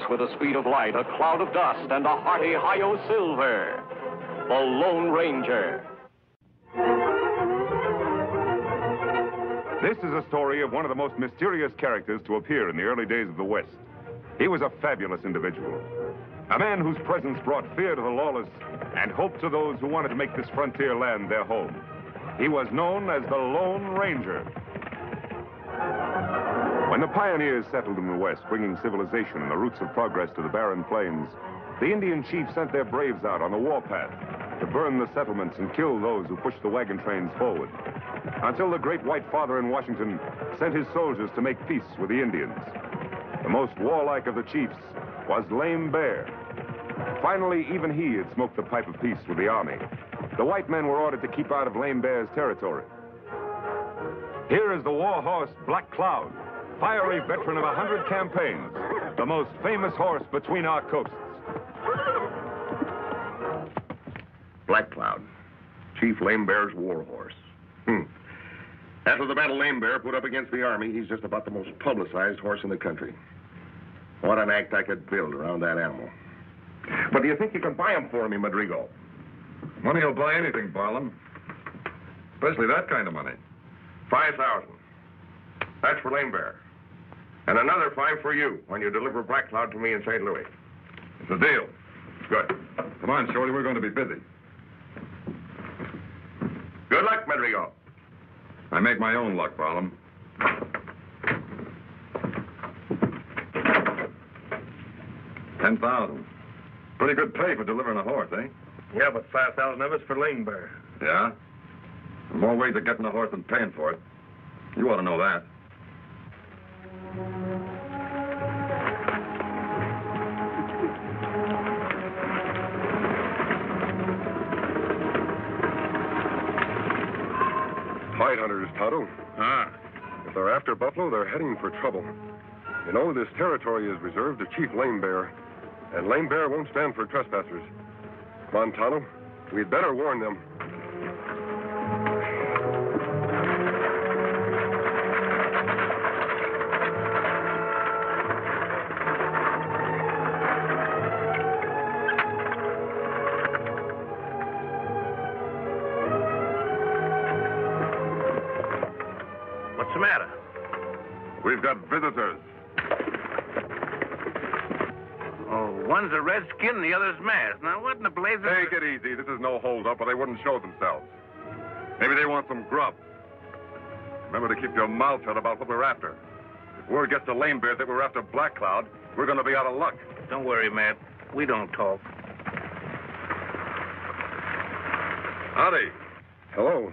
horse with the speed of light, a cloud of dust, and a hearty Hi-Yo Silver. The Lone Ranger. This is a story of one of the most mysterious characters to appear in the early days of the West. He was a fabulous individual. A man whose presence brought fear to the lawless and hope to those who wanted to make this frontier land their home. He was known as the Lone Ranger. When the pioneers settled in the West, bringing civilization and the roots of progress to the barren plains, the Indian chiefs sent their braves out on the warpath to burn the settlements and kill those who pushed the wagon trains forward. Until the great white father in Washington sent his soldiers to make peace with the Indians. The most warlike of the chiefs was Lame Bear. Finally, even he had smoked the pipe of peace with the army. The white men were ordered to keep out of Lame Bear's territory. Here is the war horse Black Cloud, fiery veteran of a hundred campaigns, the most famous horse between our coasts. Black Cloud, Chief Lame Bear's war horse. Hmm. After the battle Lame Bear put up against the army, he's just about the most publicized horse in the country. What an act I could build around that animal. But do you think you can buy him for me, Madrigal? Money will buy anything, Barlum. Especially that kind of money. Five thousand. That's for Lame Bear. And another five for you when you deliver Black Cloud to me in St. Louis. It's a deal. Good. Come on, Shorty, we're going to be busy. Good luck, Madrigal. I make my own luck, Barlum. Ten thousand. Pretty good pay for delivering a horse, eh? Yeah, but 5,000 of it's for Lame Bear. Yeah? More ways of getting a horse than paying for it. You ought to know that. Hunters, Tonto. Ah. If they're after buffalo, they're heading for trouble. You know, this territory is reserved to Chief Lame Bear, and Lame Bear won't stand for trespassers. Tonto, we'd better warn them. Got visitors. Oh, one's a redskin the other's masked. Now, what in the blazes... Take it easy. This is no holdup, or they wouldn't show themselves. Maybe they want some grub. Remember to keep your mouth shut about what we're after. If word gets to Lame Bear that we're after Black Cloud, we're going to be out of luck. Don't worry, Matt. We don't talk. Howdy. Hello.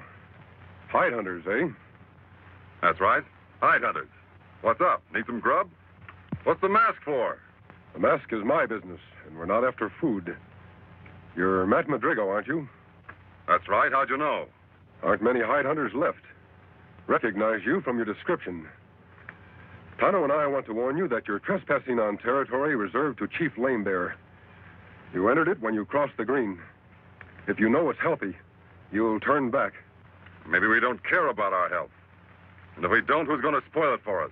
Hide hunters, eh? That's right. Hide hunters. What's up? Need some grub? What's the mask for? The mask is my business, and we're not after food. You're Matt Madrigo, aren't you? That's right. How'd you know? Aren't many hide hunters left. Recognize you from your description. Tonto and I want to warn you that you're trespassing on territory reserved to Chief Lame Bear. You entered it when you crossed the green. If you know it's healthy, you'll turn back. Maybe we don't care about our health. And if we don't, who's going to spoil it for us?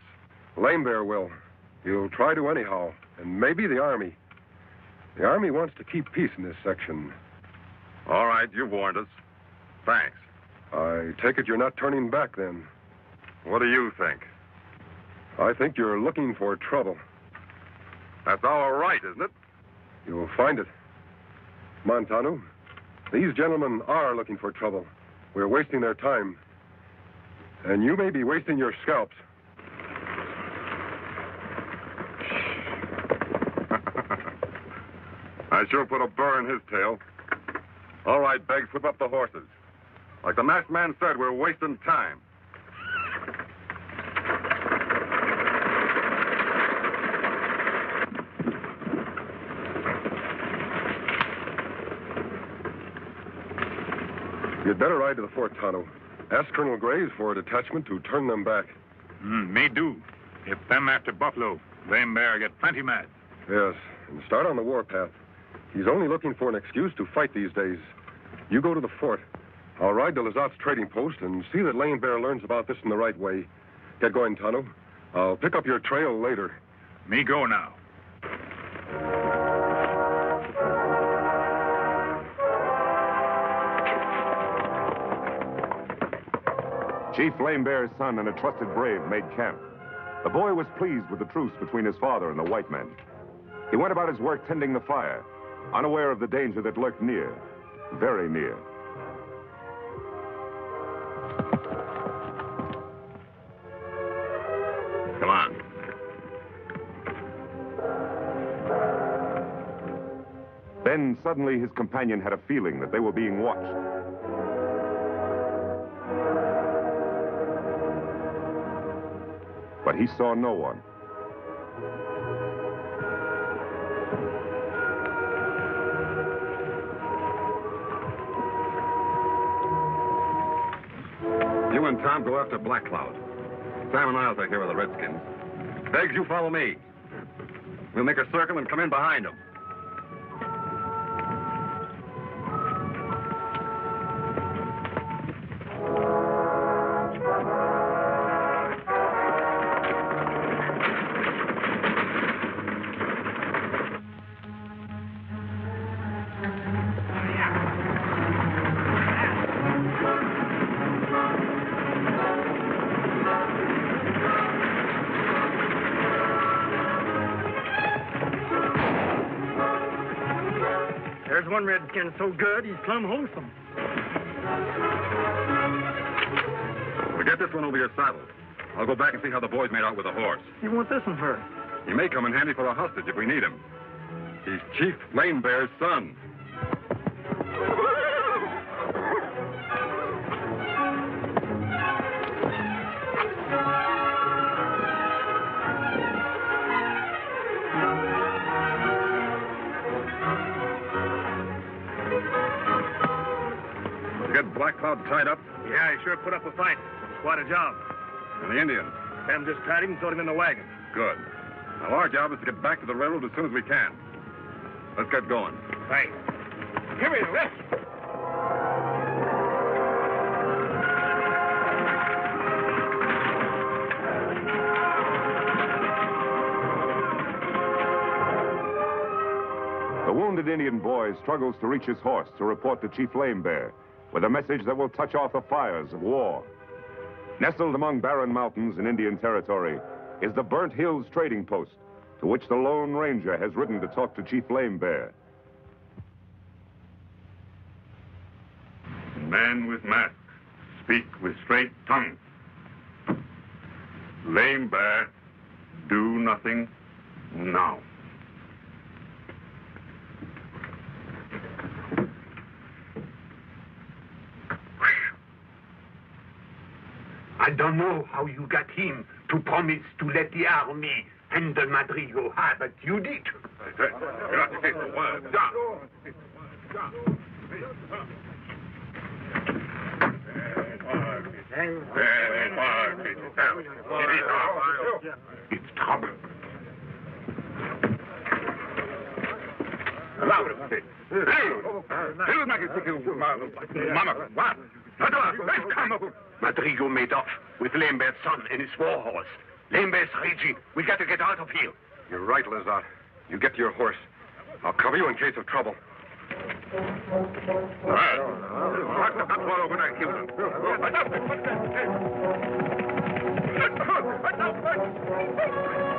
Lame Bear will. You'll try to anyhow, and maybe the Army. The Army wants to keep peace in this section. All right, you've warned us. Thanks. I take it you're not turning back then. What do you think? I think you're looking for trouble. That's our right, isn't it? You'll find it. Tonto, these gentlemen are looking for trouble. We're wasting their time. And you may be wasting your scalps. I sure put a burr in his tail. All right, Beggs, whip up the horses. Like the masked man said, we're wasting time. You'd better ride to the fort, Tonto. Ask Colonel Graves for a detachment to turn them back. Mm, me do. If them after buffalo, them bear get plenty mad. Yes, and start on the warpath. He's only looking for an excuse to fight these days. You go to the fort. I'll ride to Lazat's trading post and see that Lame Bear learns about this in the right way. Get going, Tonto. I'll pick up your trail later. Me go now. Chief Lame Bear's son and a trusted brave made camp. The boy was pleased with the truce between his father and the white men. He went about his work tending the fire, unaware of the danger that lurked near, very near. Come on. Then suddenly his companion had a feeling that they were being watched. But he saw no one. You and Tom go after Black Cloud. Sam and I'll take care of the Redskins. Beggs, you follow me. We'll make a circle and come in behind them. There's one redskin so good, he's plumb wholesome. We'll get this one over your saddle. I'll go back and see how the boys made out with the horse. You want this one for? He may come in handy for a hostage if we need him. He's Chief Lame Bear's son. Black Cloud tied up, Yeah, he sure put up a fight. Quite a job. and the Indian. Sam just tied him and threw him in the wagon. Good. Now, our job is to get back to the railroad as soon as we can. Let's get going. Thanks. Give me this. The wounded Indian boy struggles to reach his horse to report to Chief Lame Bear with a message that will touch off the fires of war. Nestled among barren mountains in Indian territory is the Burnt Hills Trading Post, to which the Lone Ranger has ridden to talk to Chief Lame Bear. Man with mask, speak with straight tongue. Lame bear, do nothing now. I don't know how you got him to promise to let the army handle Madrigo, ah, but you did. It's trouble. Madrigo made off with Lame Bear's son and his war horse. Lame Bear's raging. We got to get out of here. You're right, Lazat. You get to your horse. I'll cover you in case of trouble. We've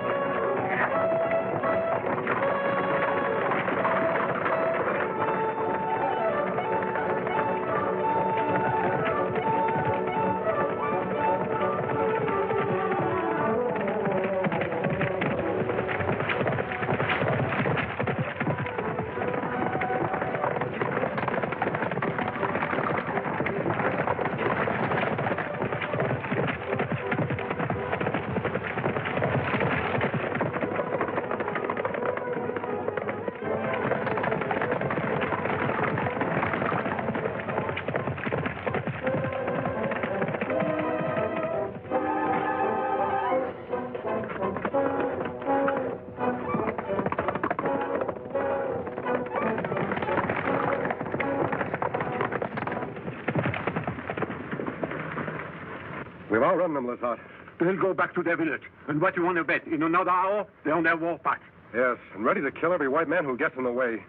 them. They'll go back to their village. And what you want to bet? In another hour, they're on their war path. Yes, and ready to kill every white man who gets in the way.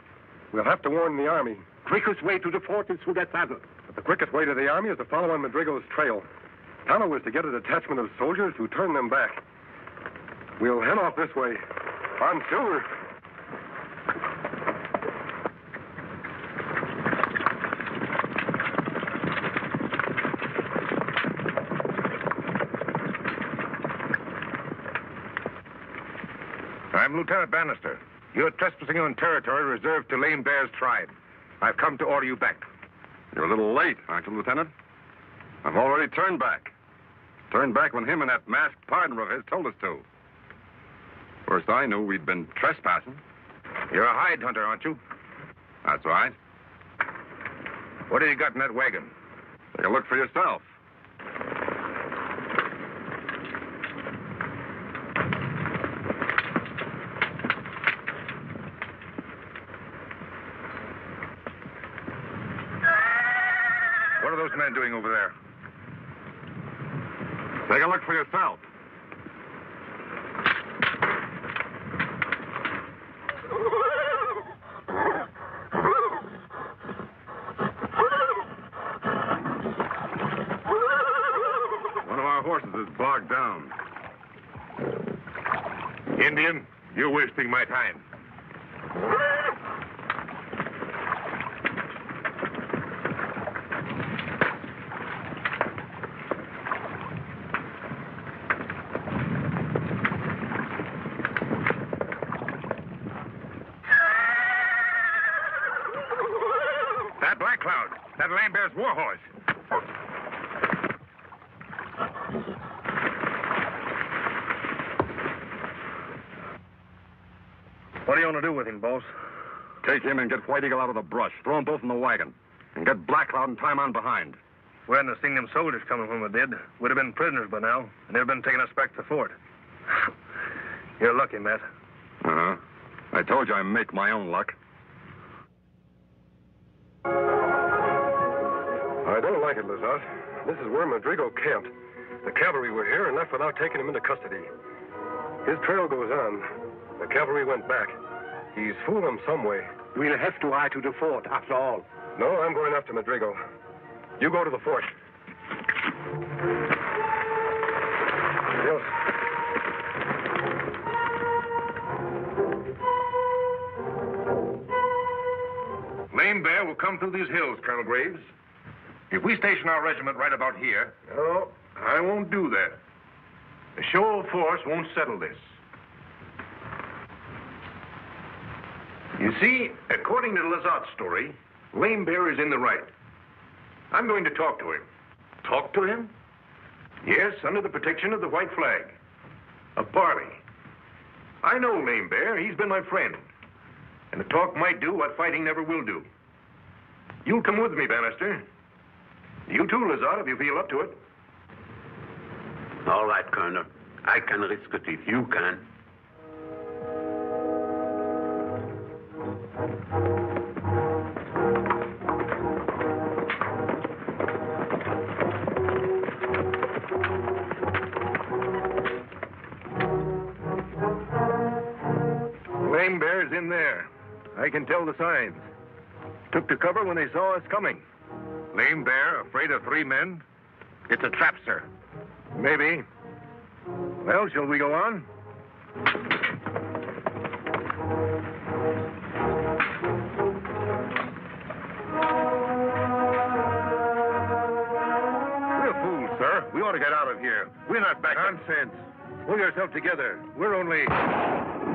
We'll have to warn the army. Quickest way to the fort is through that saddle. But the quickest way to the army is to follow on Madrigo's trail. Tonto was to get a detachment of soldiers who turn them back. We'll head off this way. On Silver. I'm Lieutenant Bannister. You're trespassing on territory reserved to Lame Bear's tribe. I've come to order you back. You're a little late, aren't you, Lieutenant? I've already turned back. Turned back when him and that masked partner of his told us to. First I knew we'd been trespassing. You're a hide hunter, aren't you? That's right. What have you got in that wagon? Take a look for yourself. What are those men doing over there? Take a look for yourself. One of our horses is bogged down. Indian, you're wasting my time. That Black Cloud, that Lame Bear's war horse. What do you want to do with him, boss? Take him and get White Eagle out of the brush. Throw them both in the wagon. And get Black Cloud and tie him on behind. We hadn't have seen them soldiers coming when we did. We'd have been prisoners by now, and they'd have been taking us back to the fort. You're lucky, Matt. Uh-huh. I told you I make my own luck. I don't like it, Lazat. This is where Madrigo camped. The cavalry were here and left without taking him into custody. His trail goes on. The cavalry went back. He's fooled them some way. We'll have to ride to the fort after all. No, I'm going after Madrigo. You go to the fort. Yes. Lame Bear will come through these hills, Colonel Graves. If we station our regiment right about here, no, I won't do that. A show of force won't settle this. You see, according to Lazat's story, Lame Bear is in the right. I'm going to talk to him. Talk to him? Yes, under the protection of the white flag. A parley. I know Lame Bear. He's been my friend. And the talk might do what fighting never will do. You'll come with me, Bannister. You too, Lazat, if you feel up to it. All right, Colonel. I can risk it if you can. I can tell the signs. Took to cover when they saw us coming. Lame Bear, afraid of three men? It's a trap, sir. Maybe. Well, shall we go on? We're fools, sir. We ought to get out of here. We're not back. Nonsense. Pull yourself together. We're only.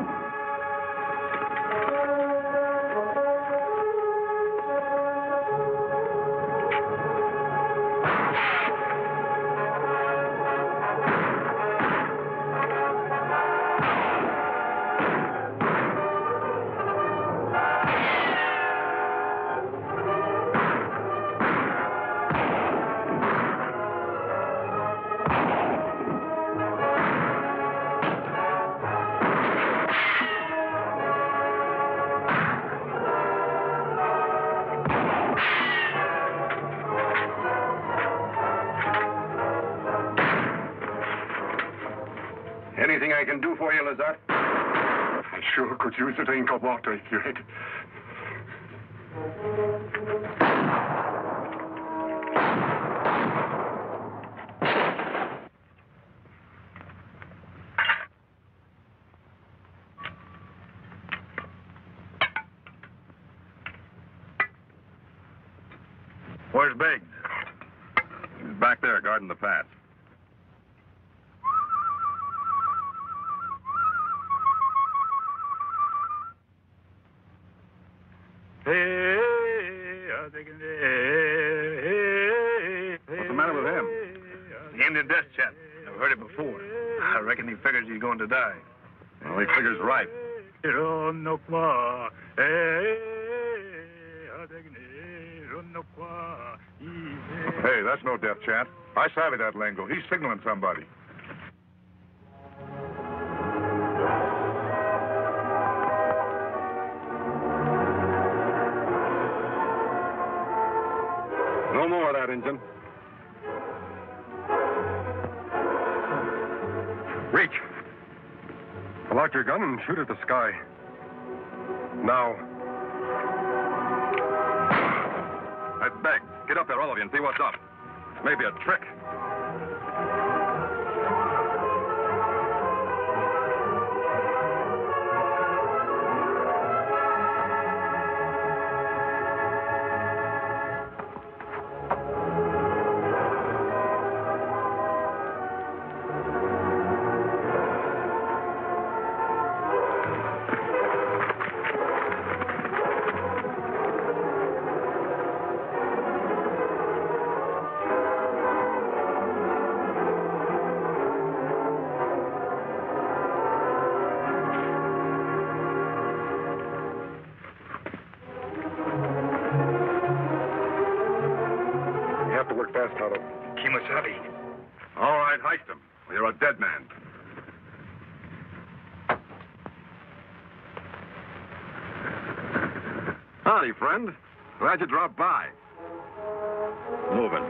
anything I can do for you, Lazat? I sure could use a drink of water, if you'd. Where's Biggs? He's back there guarding the path. Matter with him? The Indian death chant. I've heard it before. I reckon he figures he's going to die. Well, he figures right. Eh, eh, eh, hey, that's no death chant. I savvy that lingo. He's signaling somebody. Shoot at the sky. Now. I beg. Get up there, all of you, and see what's up. This may a trick. A dead man. Howdy, friend. Glad you dropped by. Moving.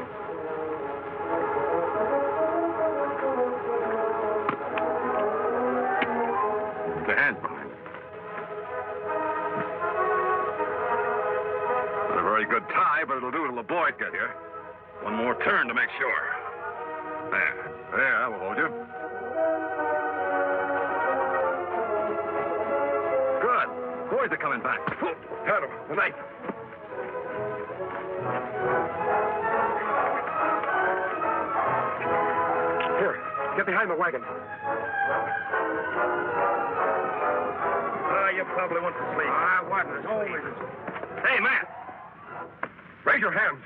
The hands behind. Not a very good tie, but it'll do till the boys get here. One more turn to make sure. Are coming back. Tonto, the knife. Here, get behind the wagon. Ah, you probably went to sleep. I wasn't asleep. Hey, man. Raise your hands.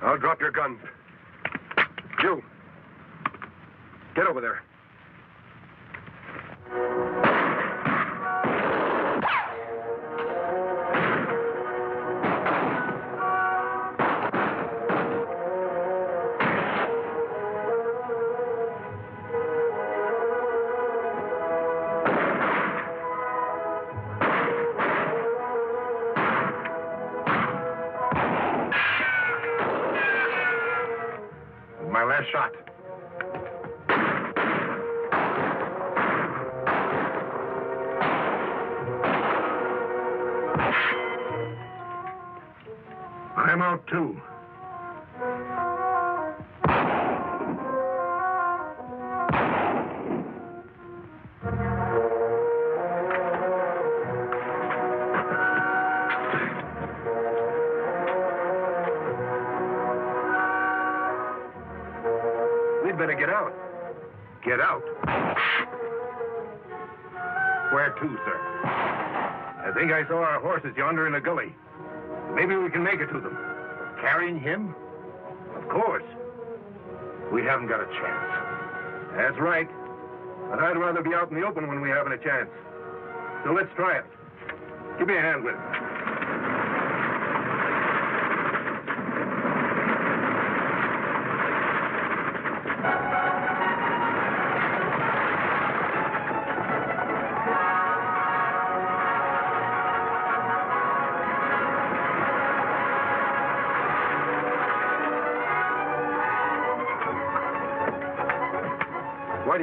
I'll drop your guns. Better get out. Get out. Where to, sir? I think I saw our horses yonder in a gully. Maybe we can make it to them. Carrying him? Of course. We haven't got a chance. That's right. But I'd rather be out in the open when we haven't a chance. So let's try it. Give me a hand with it.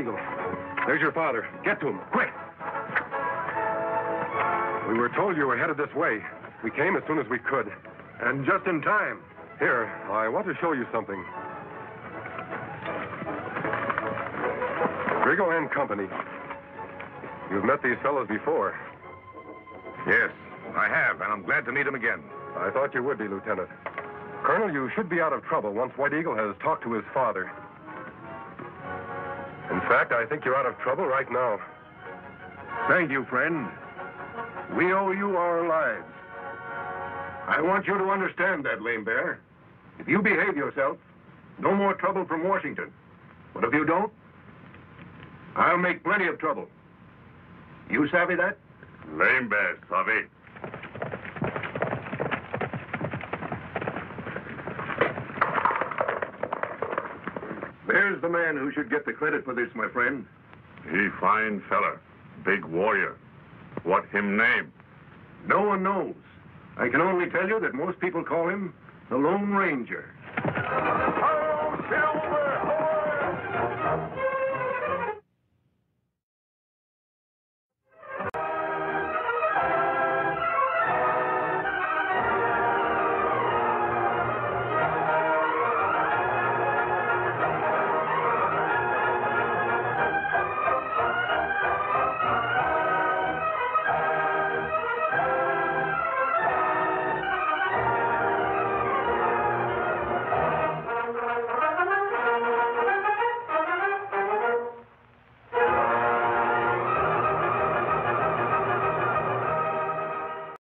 There's your father. Get to him, quick. We were told you were headed this way. We came as soon as we could. And just in time. Here, I want to show you something. Grigo and Company. You've met these fellows before. Yes, I have, and I'm glad to meet them again. I thought you would be, Lieutenant. Colonel, you should be out of trouble once White Eagle has talked to his father. In fact, I think you're out of trouble right now. Thank you, friend. We owe you our lives. I want you to understand that, Lame Bear. If you behave yourself, no more trouble from Washington. But if you don't, I'll make plenty of trouble. You savvy that? Lame bear, Savvy. The man who should get the credit for this, my friend. He fine feller. Big warrior. What him name? No one knows. I can only tell you that most people call him the Lone Ranger. Oh, Silver!